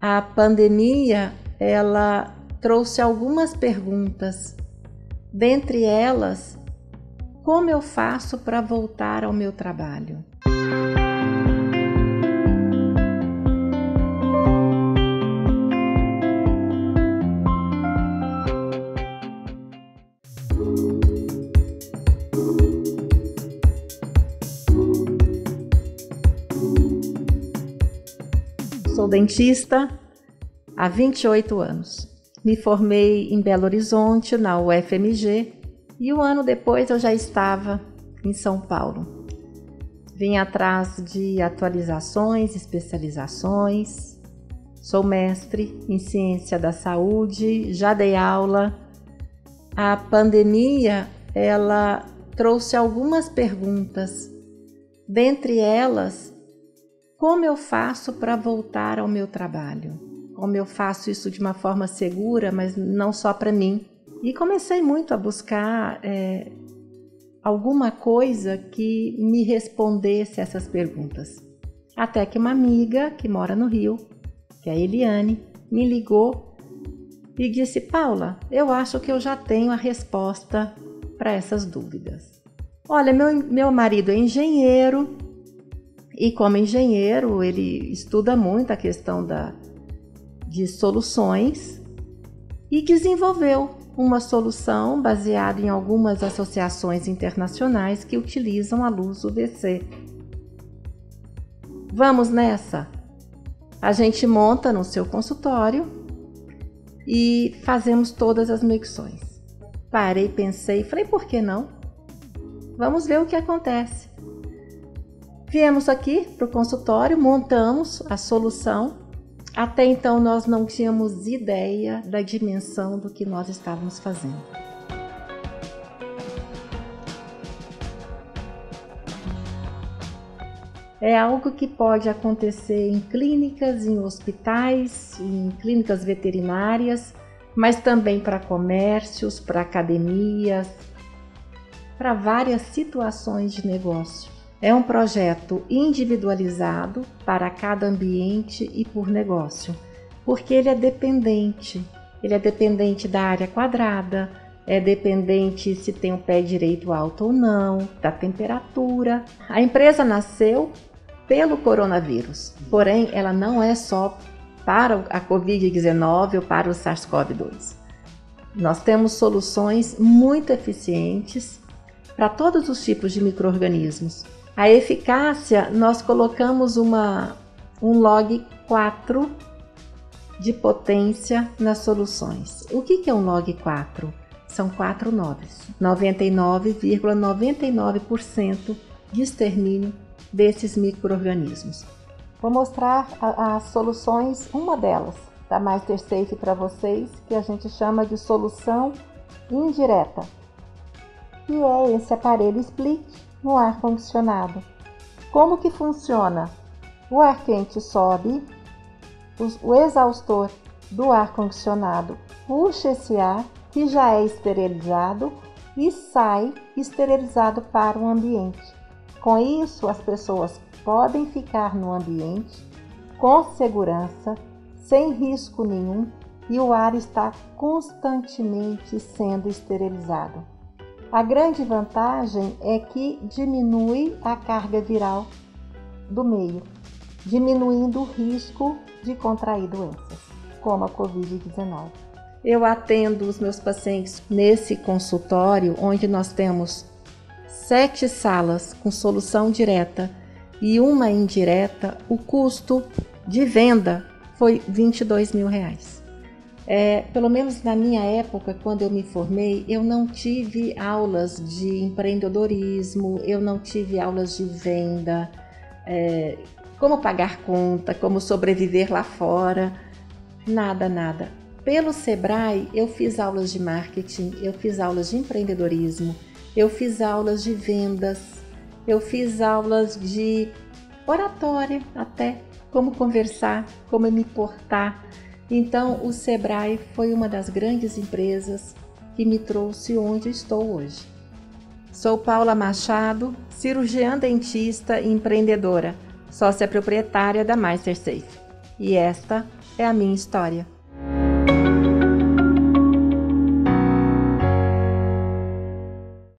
A pandemia, ela trouxe algumas perguntas. Dentre elas, como eu faço para voltar ao meu trabalho? Sou dentista há 28 anos. Me formei em Belo Horizonte, na UFMG, e um ano depois eu já estava em São Paulo. Vim atrás de atualizações, especializações. Sou mestre em ciência da saúde, já dei aula. A pandemia, ela trouxe algumas perguntas. Dentre elas, como eu faço para voltar ao meu trabalho? Como eu faço isso de uma forma segura, mas não só para mim? E comecei muito a buscar é, alguma coisa que me respondesse essas perguntas. Até que uma amiga que mora no Rio, que é a Eliane, me ligou e disse: Paula, eu acho que eu já tenho a resposta para essas dúvidas. Olha, meu, meu marido é engenheiro, e como engenheiro, ele estuda muito a questão da, de soluções e desenvolveu uma solução baseada em algumas associações internacionais que utilizam a luz UVC. Vamos nessa? A gente monta no seu consultório e fazemos todas as medições. Parei, pensei, falei, por que não? Vamos ver o que acontece. Viemos aqui para o consultório, montamos a solução. Até então nós não tínhamos ideia da dimensão do que nós estávamos fazendo. É algo que pode acontecer em clínicas, em hospitais, em clínicas veterinárias, mas também para comércios, para academias, para várias situações de negócio. É um projeto individualizado para cada ambiente e por negócio, porque ele é dependente. Ele é dependente da área quadrada, é dependente se tem o pé direito alto ou não, da temperatura. A empresa nasceu pelo coronavírus, porém ela não é só para a Covid-19 ou para o SARS-CoV-2. Nós temos soluções muito eficientes para todos os tipos de micro-organismos, a eficácia, nós colocamos uma, um log 4 de potência nas soluções. O que, que é um log 4? São quatro noves. 99,99% de extermínio desses micro-organismos. Vou mostrar as soluções, uma delas, da MasterSafe para vocês, que a gente chama de solução indireta. E é esse aparelho split no ar condicionado. Como que funciona? O ar quente sobe, o exaustor do ar condicionado puxa esse ar que já é esterilizado e sai esterilizado para o ambiente. Com isso, as pessoas podem ficar no ambiente com segurança, sem risco nenhum e o ar está constantemente sendo esterilizado. A grande vantagem é que diminui a carga viral do meio, diminuindo o risco de contrair doenças, como a Covid-19. Eu atendo os meus pacientes nesse consultório, onde nós temos sete salas com solução direta e uma indireta. O custo de venda foi 22 mil reais. É, pelo menos na minha época, quando eu me formei, eu não tive aulas de empreendedorismo, eu não tive aulas de venda, é, como pagar conta, como sobreviver lá fora, nada, nada. Pelo Sebrae, eu fiz aulas de marketing, eu fiz aulas de empreendedorismo, eu fiz aulas de vendas, eu fiz aulas de oratória até, como conversar, como me portar. Então, o Sebrae foi uma das grandes empresas que me trouxe onde estou hoje. Sou Paula Machado, cirurgiã dentista e empreendedora, sócia proprietária da MasterSafe. E esta é a minha história.